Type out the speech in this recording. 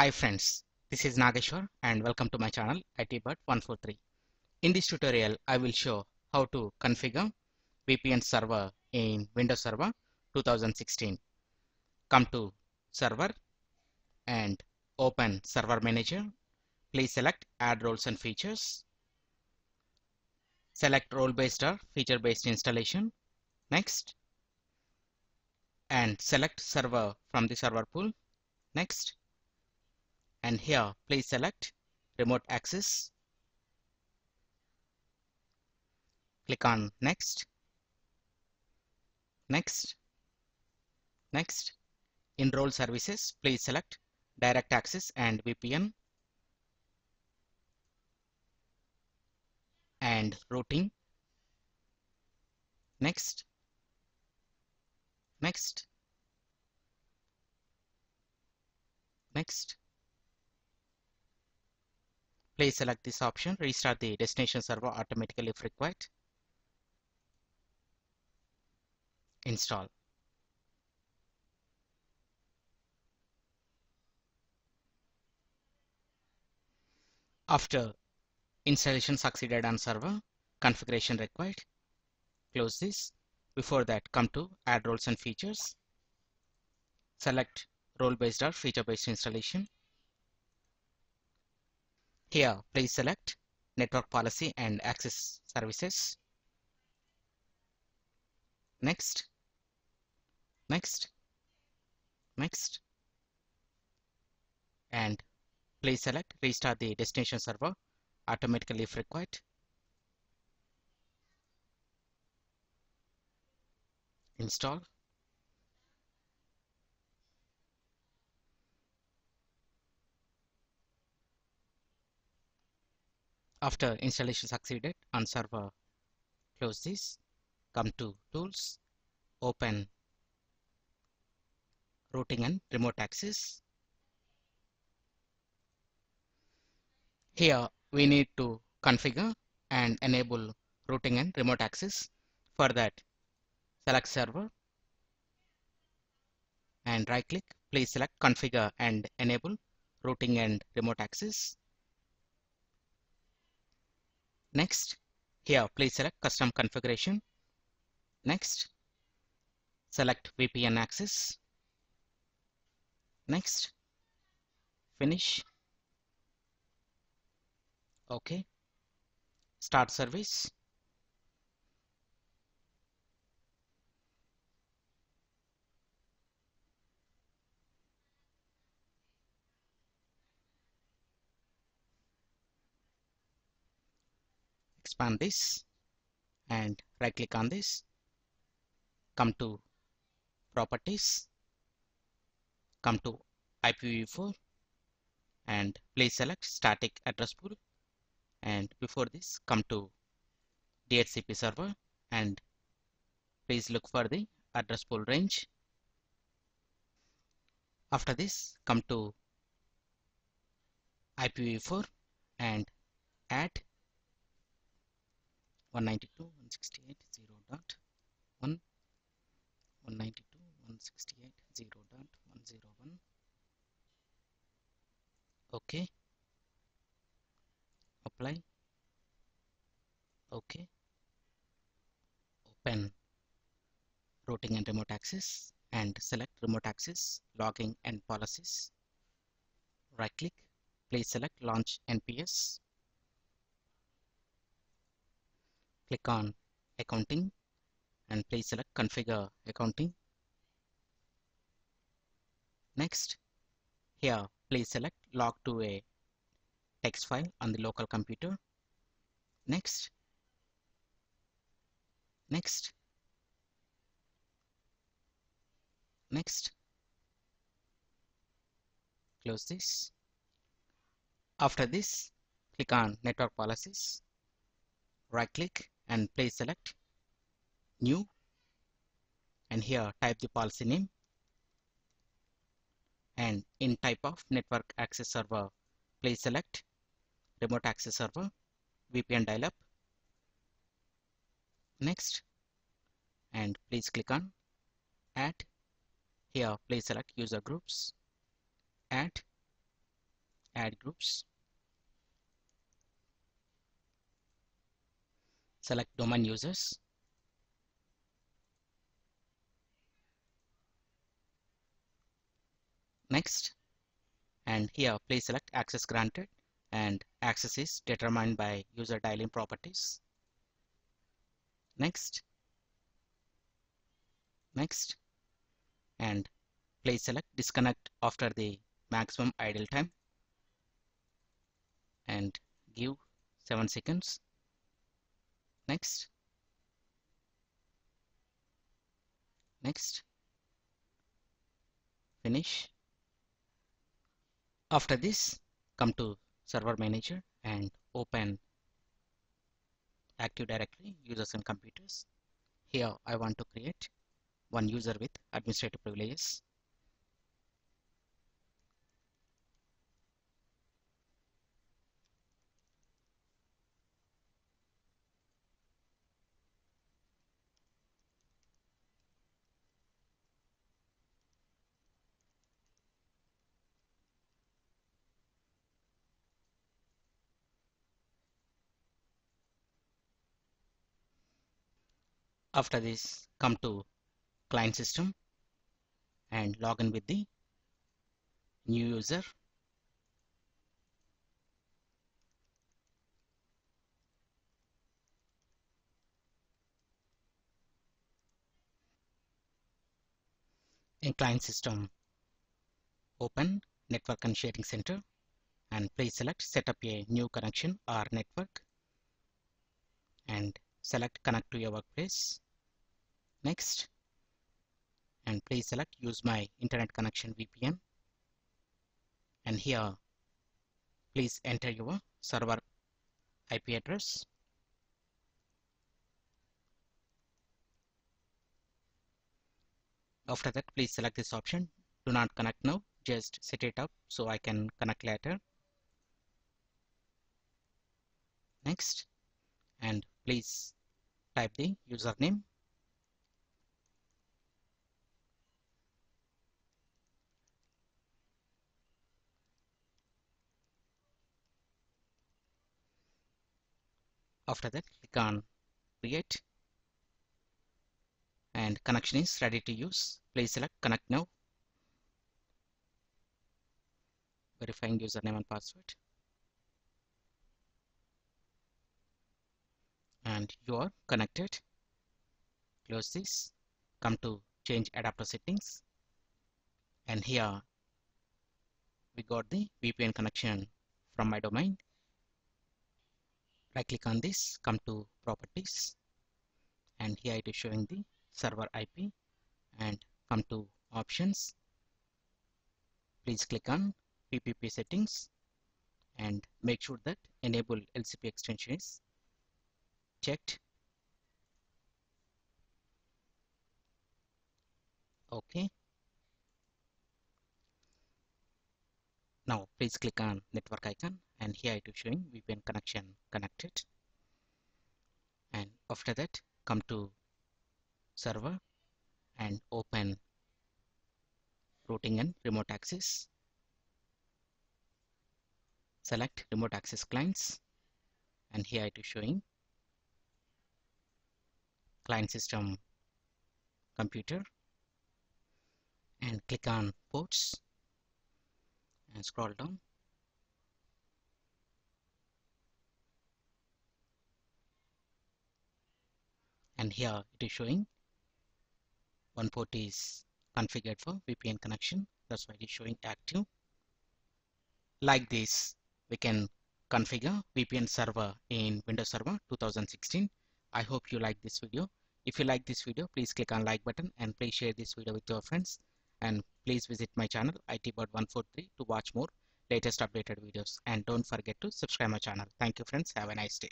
Hi friends, this is Nageshwar and welcome to my channel ITBird143. In this tutorial, I will show how to configure VPN server in Windows Server 2016. Come to Server and open Server Manager. Please select Add Roles and Features. Select role-based or feature-based installation. Next. And select server from the server pool. Next and here please select remote access. Click on next. Next. Next. In role services. Please select direct access and VPN and routing. Next. Next. Next Please select this option, restart the destination server automatically if required. Install. After installation succeeded on server, configuration required. Close this. Before that, come to Add Roles and Features. Select role-based or feature-based installation. Here, please select Network Policy and Access Services. Next. Next. Next. And please select Restart the destination server automatically if required. Install. After installation succeeded on server, close this, come to tools, open routing and remote access. Here we need to configure and enable routing and remote access. For that, select server and right click. Please select configure and enable routing and remote access. Next, here please select custom configuration. Next, select VPN access. Next, finish. Okay. Start service. Expand this and right click on this. Come to properties. Come to IPv4 and please select static address pool. And before this come to DHCP server and please look for the address pool range. After this come to IPv4 and add 192.168.0.1 192.168.0.101 okay. Apply. Okay. Open. Routing and remote access and select remote access logging and policies. Right click. Please select launch NPS click on accounting and please select configure accounting. Next here please select log to a text file on the local computer. Next next next close this. After this click on network policies. Right click and please select new and here type the policy name and in type of network access server please select remote access server VPN dial-up. Next and please click on add. Here please select user groups add add groups select domain users? Next. And here please select access granted. And access is determined by user dialing properties. Next. Next. And please select disconnect after the maximum idle time. And give 7 seconds next next finish after this, come to Server Manager and open Active Directory users and computers. Here I want to create one user with administrative privileges. After this, come to client system and log in with the new user. In client system, open network and sharing center and please select set up a new connection or network and select connect to your workplace next. And please select use my internet connection VPN and here please enter your server IP address. After that please select this option. Do not connect now. Just set it up so I can connect later. Next. And please type the username after that click on create. And connection is ready to use. Please select connect now. Verifying username and password. And you are connected. Close this. Come to change adapter settings. And here we got the VPN connection from my domain right click on this come to properties and here it is showing the server IP and come to options. Please click on PPP settings and make sure that enable LCP extension is checked. Okay. Now please click on network icon and here it is showing VPN connection connected. And after that come to server and open routing and remote access. Select remote access clients and here it is showing client system computer. And click on ports and scroll down and here it is showing one port is configured for VPN connection that's why it is showing active like this we can configure VPN server in Windows Server 2016 I hope you like this video if you like this video, please click on like button and please share this video with your friends. And please visit my channel itbird143 to watch more latest updated videos. And don't forget to subscribe my channel. Thank you friends. Have a nice day.